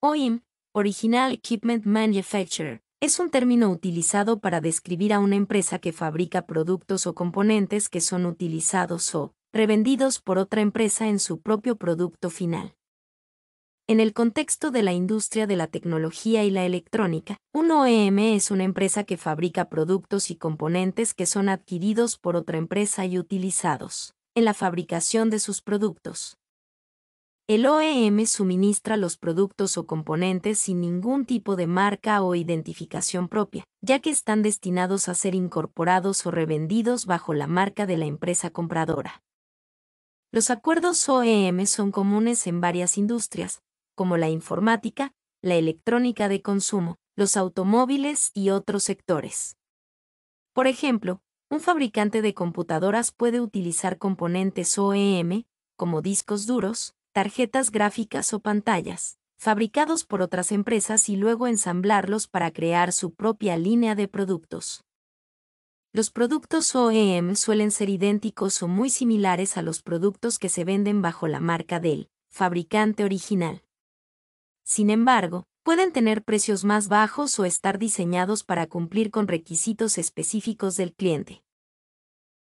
OEM, Original Equipment Manufacturer, es un término utilizado para describir a una empresa que fabrica productos o componentes que son utilizados o revendidos por otra empresa en su propio producto final. En el contexto de la industria de la tecnología y la electrónica, un OEM es una empresa que fabrica productos y componentes que son adquiridos por otra empresa y utilizados en la fabricación de sus productos. El OEM suministra los productos o componentes sin ningún tipo de marca o identificación propia, ya que están destinados a ser incorporados o revendidos bajo la marca de la empresa compradora. Los acuerdos OEM son comunes en varias industrias, como la informática, la electrónica de consumo, los automóviles y otros sectores. Por ejemplo, un fabricante de computadoras puede utilizar componentes OEM, como discos duros, tarjetas gráficas o pantallas, fabricados por otras empresas y luego ensamblarlos para crear su propia línea de productos. Los productos OEM suelen ser idénticos o muy similares a los productos que se venden bajo la marca del fabricante original. Sin embargo, pueden tener precios más bajos o estar diseñados para cumplir con requisitos específicos del cliente.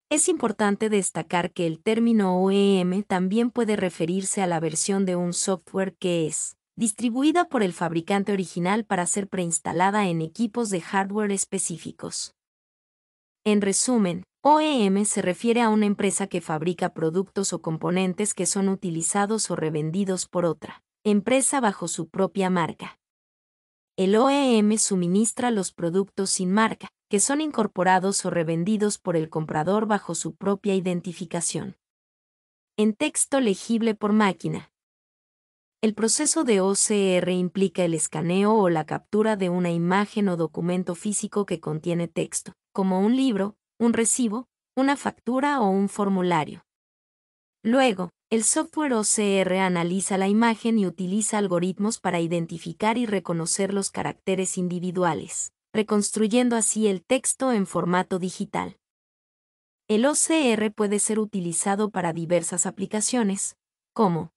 Es importante destacar que el término OEM también puede referirse a la versión de un software que es distribuida por el fabricante original para ser preinstalada en equipos de hardware específicos. En resumen, OEM se refiere a una empresa que fabrica productos o componentes que son utilizados o revendidos por otra empresa bajo su propia marca. El OEM suministra los productos sin marca, que son incorporados o revendidos por el comprador bajo su propia identificación. En texto legible por máquina. El proceso de OCR implica el escaneo o la captura de una imagen o documento físico que contiene texto, como un libro, un recibo, una factura o un formulario. Luego, el software OCR analiza la imagen y utiliza algoritmos para identificar y reconocer los caracteres individuales reconstruyendo así el texto en formato digital. El OCR puede ser utilizado para diversas aplicaciones, como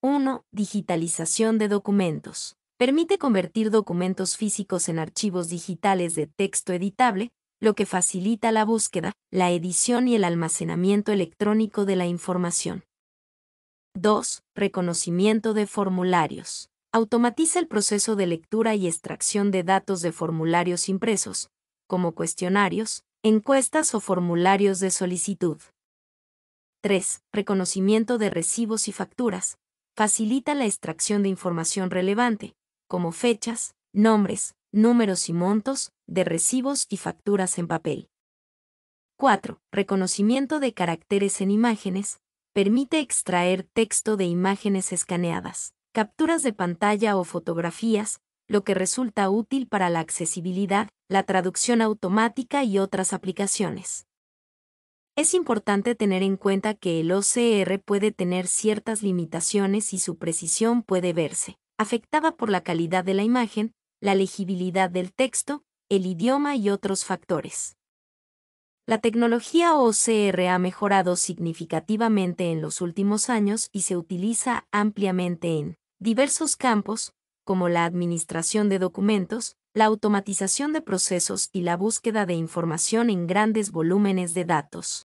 1. Digitalización de documentos. Permite convertir documentos físicos en archivos digitales de texto editable, lo que facilita la búsqueda, la edición y el almacenamiento electrónico de la información. 2. Reconocimiento de formularios automatiza el proceso de lectura y extracción de datos de formularios impresos, como cuestionarios, encuestas o formularios de solicitud. 3. Reconocimiento de recibos y facturas. Facilita la extracción de información relevante, como fechas, nombres, números y montos, de recibos y facturas en papel. 4. Reconocimiento de caracteres en imágenes. Permite extraer texto de imágenes escaneadas capturas de pantalla o fotografías, lo que resulta útil para la accesibilidad, la traducción automática y otras aplicaciones. Es importante tener en cuenta que el OCR puede tener ciertas limitaciones y su precisión puede verse afectada por la calidad de la imagen, la legibilidad del texto, el idioma y otros factores. La tecnología OCR ha mejorado significativamente en los últimos años y se utiliza ampliamente en diversos campos, como la administración de documentos, la automatización de procesos y la búsqueda de información en grandes volúmenes de datos.